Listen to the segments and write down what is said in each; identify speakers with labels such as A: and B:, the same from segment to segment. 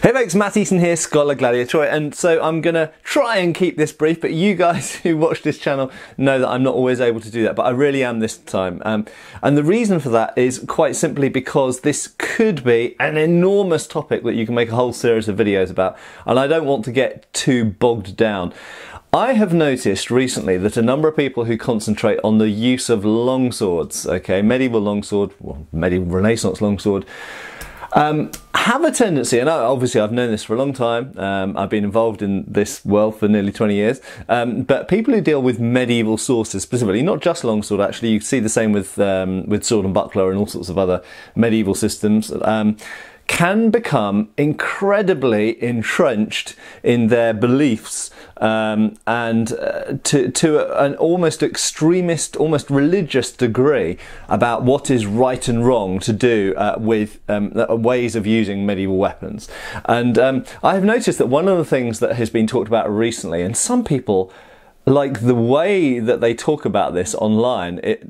A: Hey folks, Matt Easton here, Schola Gladiatoria, and so I'm gonna try and keep this brief, but you guys who watch this channel know that I'm not always able to do that, but I really am this time. Um, and the reason for that is quite simply because this could be an enormous topic that you can make a whole series of videos about, and I don't want to get too bogged down. I have noticed recently that a number of people who concentrate on the use of longswords, okay, medieval longsword, well, medieval Renaissance longsword, um, have a tendency, and obviously I've known this for a long time, um, I've been involved in this world for nearly 20 years, um, but people who deal with medieval sources specifically, not just longsword actually, you see the same with, um, with sword and buckler and all sorts of other medieval systems, um, can become incredibly entrenched in their beliefs um, and uh, to, to an almost extremist, almost religious degree about what is right and wrong to do uh, with um, ways of using medieval weapons. And um, I have noticed that one of the things that has been talked about recently, and some people like the way that they talk about this online, it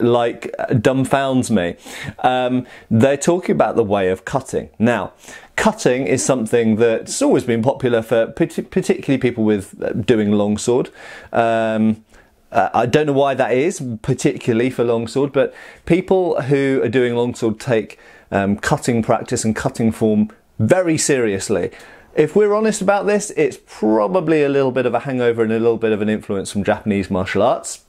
A: like dumbfounds me. Um, they're talking about the way of cutting. Now, cutting is something that's always been popular for particularly people with uh, doing longsword. Um, uh, I don't know why that is, particularly for longsword, but people who are doing longsword take um, cutting practice and cutting form very seriously. If we're honest about this, it's probably a little bit of a hangover and a little bit of an influence from Japanese martial arts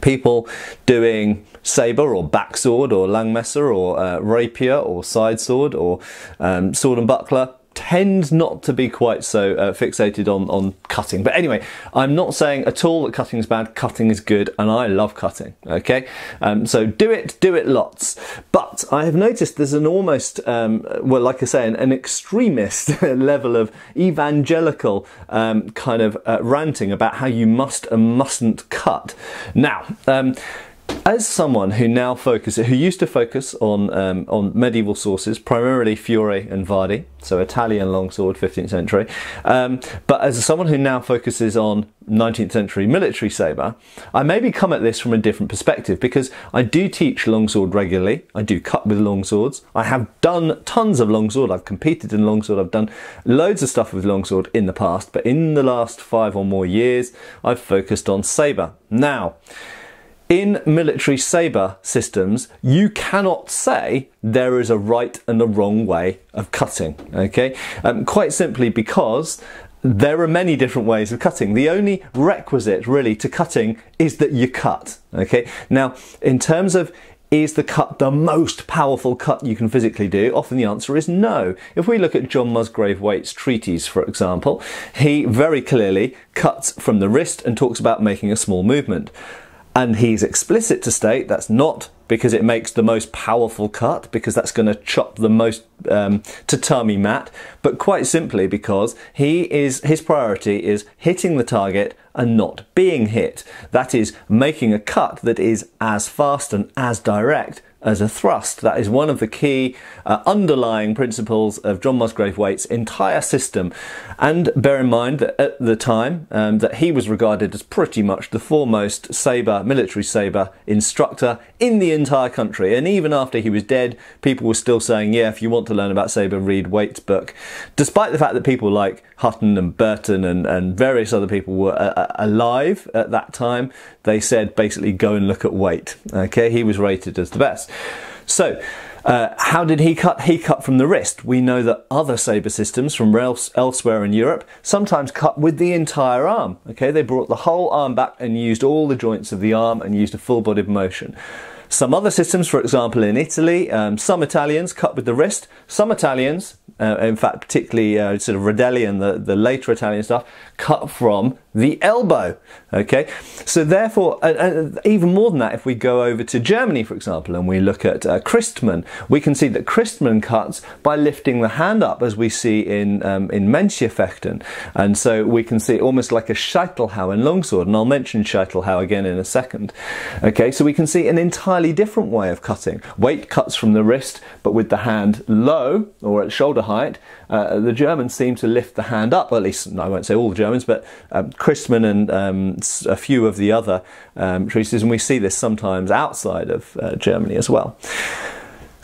A: people doing saber or backsword or langmesser or uh, rapier or side sword or um, sword and buckler tend not to be quite so uh, fixated on, on cutting. But anyway, I'm not saying at all that cutting is bad. Cutting is good, and I love cutting. Okay, um, so do it, do it lots. But I have noticed there's an almost, um, well, like I say, an, an extremist level of evangelical um, kind of uh, ranting about how you must and mustn't cut. Now, um, as someone who now focuses, who used to focus on um, on medieval sources, primarily Fiore and Vadi, so Italian longsword, 15th century, um, but as someone who now focuses on 19th century military saber, I maybe come at this from a different perspective because I do teach longsword regularly. I do cut with longswords. I have done tons of longsword. I've competed in longsword. I've done loads of stuff with longsword in the past, but in the last five or more years, I've focused on saber. Now in military saber systems, you cannot say there is a right and a wrong way of cutting. Okay, um, quite simply because there are many different ways of cutting. The only requisite really to cutting is that you cut. Okay, now in terms of is the cut the most powerful cut you can physically do? Often the answer is no. If we look at John Musgrave Waite's treatise, for example, he very clearly cuts from the wrist and talks about making a small movement. And he's explicit to state that's not because it makes the most powerful cut, because that's going to chop the most um, tatami mat, but quite simply because he is his priority is hitting the target and not being hit. That is making a cut that is as fast and as direct as a thrust. That is one of the key uh, underlying principles of John Musgrave Waite's entire system. And bear in mind that at the time um, that he was regarded as pretty much the foremost saber, military saber instructor in the entire country. And even after he was dead, people were still saying, yeah, if you want to learn about saber, read Waite's book. Despite the fact that people like Hutton and Burton and, and various other people were uh, uh alive at that time, they said basically go and look at Waite. Okay, he was rated as the best. So, uh, how did he cut? He cut from the wrist. We know that other saber systems from else, elsewhere in Europe sometimes cut with the entire arm. Okay, they brought the whole arm back and used all the joints of the arm and used a full-bodied motion. Some other systems, for example, in Italy, um, some Italians cut with the wrist. Some Italians, uh, in fact, particularly uh, sort of Radaelli and the, the later Italian stuff, cut from the elbow. Okay, so therefore, uh, even more than that, if we go over to Germany, for example, and we look at uh, Christmann, we can see that Christmann cuts by lifting the hand up, as we see in um, in Mäncherfechten, and so we can see almost like a Scheitelhau in longsword, and I'll mention Scheitelhau again in a second. Okay, so we can see an entirely different way of cutting. Waite cuts from the wrist, but with the hand low or at shoulder height. Uh, the Germans seem to lift the hand up, at least I won't say all the Germans, but um, Christmann and um, a few of the other um, treatises, and we see this sometimes outside of uh, Germany as well.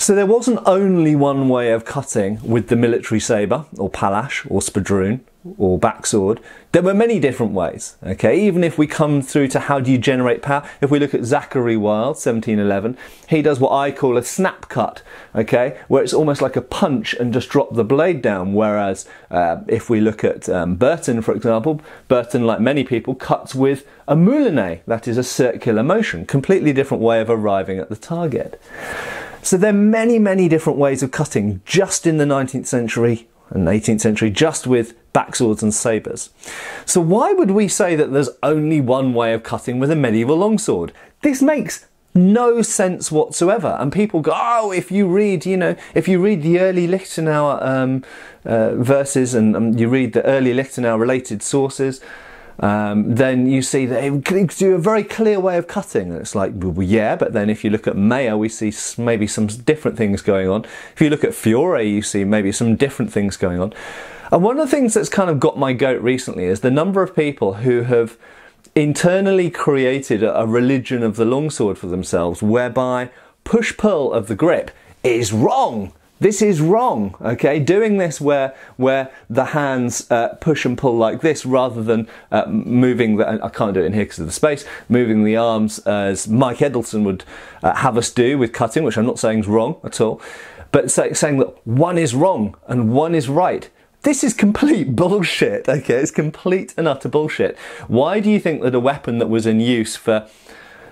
A: So there wasn't only one way of cutting with the military sabre, or palash, or spadroon, or backsword. There were many different ways, okay? Even if we come through to how do you generate power, if we look at Zachary Wylde, 1711, he does what I call a snap cut, okay? Where it's almost like a punch and just drop the blade down. Whereas uh, if we look at um, Burton, for example, Burton, like many people, cuts with a moulinet, that is a circular motion, completely different way of arriving at the target. So there are many, many different ways of cutting just in the 19th century and 18th century just with backswords and sabres. So why would we say that there's only one way of cutting with a medieval longsword? This makes no sense whatsoever. And people go, oh, if you read, you know, if you read the early Lichtenauer um, uh, verses and um, you read the early Lichtenauer related sources, um, then you see that it gives do a very clear way of cutting. And it's like, well, yeah, but then if you look at Meyer, we see maybe some different things going on. If you look at Fiore, you see maybe some different things going on. And one of the things that's kind of got my goat recently is the number of people who have internally created a religion of the longsword for themselves whereby push pull of the grip is wrong. This is wrong, okay? Doing this where where the hands uh, push and pull like this rather than uh, moving the, I can't do it in here because of the space, moving the arms as Mike Edelson would uh, have us do with cutting, which I'm not saying is wrong at all, but say, saying that one is wrong and one is right. This is complete bullshit, okay? It's complete and utter bullshit. Why do you think that a weapon that was in use for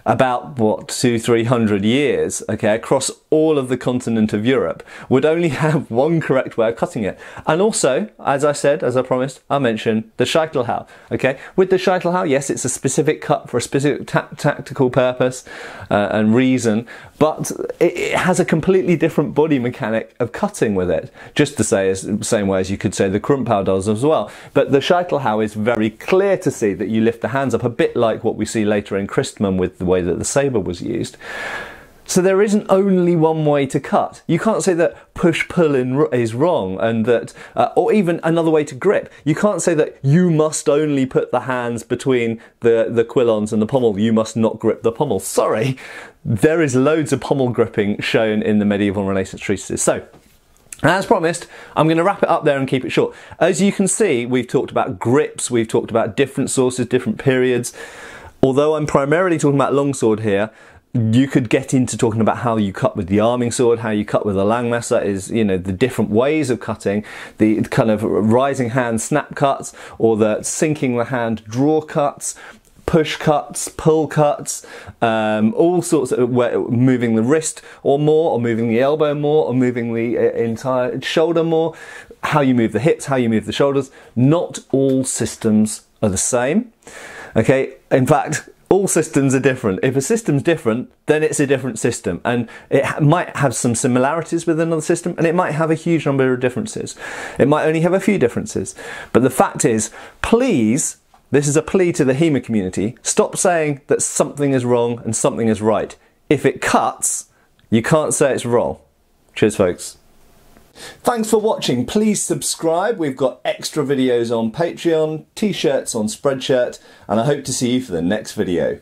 A: about what two, three hundred years, okay, across all of the continent of Europe, would only have one correct way of cutting it. And also, as I said, as I promised, I mentioned mention the Scheitelhau. Okay, with the Scheitelhau, yes, it's a specific cut for a specific ta- tactical purpose uh, and reason, but it, has a completely different body mechanic of cutting with it. Just to say, as same way as you could say the Krumphau does as well. But the Scheitelhau is very clear to see that you lift the hands up a bit like what we see later in Christmann with the way way that the sabre was used. So there isn't only one way to cut. You can't say that push pull is wrong and that, uh, or even another way to grip. You can't say that you must only put the hands between the, the quillons and the pommel. You must not grip the pommel. Sorry. There is loads of pommel gripping shown in the medieval Renaissance treatises. So, as promised, I'm going to wrap it up there and keep it short. As you can see, we've talked about grips, we've talked about different sources, different periods although I'm primarily talking about longsword here, you could get into talking about how you cut with the arming sword, how you cut with a langmesser is, you know, the different ways of cutting, the kind of rising hand snap cuts, or the sinking the hand draw cuts, push cuts, pull cuts, um, all sorts of moving the wrist or more, or moving the elbow more, or moving the uh, entire shoulder more, how you move the hips, how you move the shoulders. Not all systems are the same. Okay, in fact, all systems are different. If a system's different, then it's a different system. And it might have some similarities with another system, and it might have a huge number of differences. It might only have a few differences. But the fact is, please, this is a plea to the HEMA community, stop saying that something is wrong and something is right. If it cuts, you can't say it's wrong. Cheers, folks. Thanks for watching. Please subscribe. We've got extra videos on Patreon, t-shirts on Spreadshirt, and I hope to see you for the next video.